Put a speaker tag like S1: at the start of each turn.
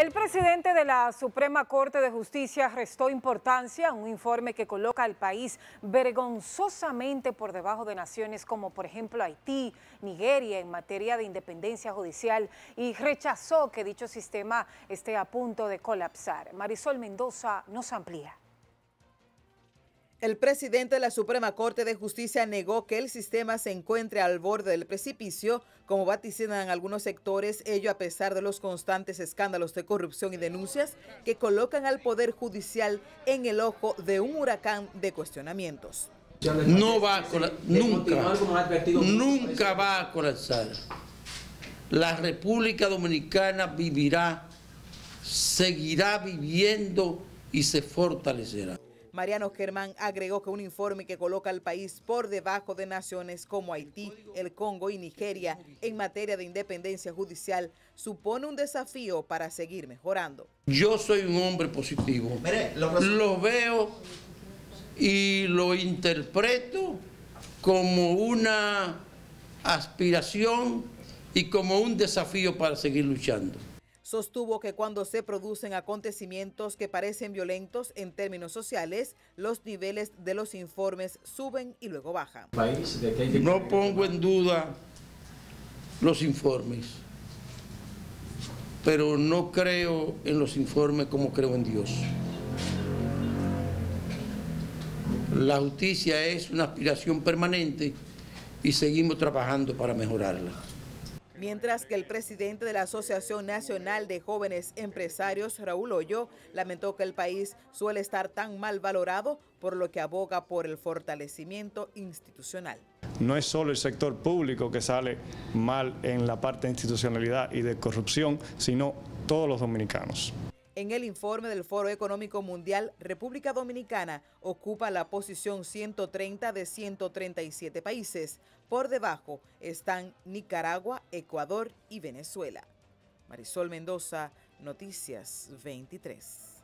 S1: El presidente de la Suprema Corte de Justicia restó importancia a un informe que coloca al país vergonzosamente por debajo de naciones como por ejemplo Haití, Nigeria en materia de independencia judicial y rechazó que dicho sistema esté a punto de colapsar. Marisol Mendoza nos amplía.
S2: El presidente de la Suprema Corte de Justicia negó que el sistema se encuentre al borde del precipicio, como vaticinan algunos sectores, ello a pesar de los constantes escándalos de corrupción y denuncias que colocan al Poder Judicial en el ojo de un huracán de cuestionamientos.
S3: No va a nunca, nunca va a colapsar. La República Dominicana vivirá, seguirá viviendo y se fortalecerá.
S2: Mariano Germán agregó que un informe que coloca al país por debajo de naciones como Haití, el Congo y Nigeria en materia de independencia judicial supone un desafío para seguir mejorando.
S3: Yo soy un hombre positivo. Lo veo y lo interpreto como una aspiración y como un desafío para seguir luchando
S2: sostuvo que cuando se producen acontecimientos que parecen violentos en términos sociales, los niveles de los informes suben y luego bajan.
S3: No pongo en duda los informes, pero no creo en los informes como creo en Dios. La justicia es una aspiración permanente y seguimos trabajando para mejorarla
S2: mientras que el presidente de la Asociación Nacional de Jóvenes Empresarios, Raúl Hoyo, lamentó que el país suele estar tan mal valorado, por lo que aboga por el fortalecimiento institucional.
S4: No es solo el sector público que sale mal en la parte de institucionalidad y de corrupción, sino todos los dominicanos.
S2: En el informe del Foro Económico Mundial, República Dominicana ocupa la posición 130 de 137 países. Por debajo están Nicaragua, Ecuador y Venezuela. Marisol Mendoza, Noticias 23.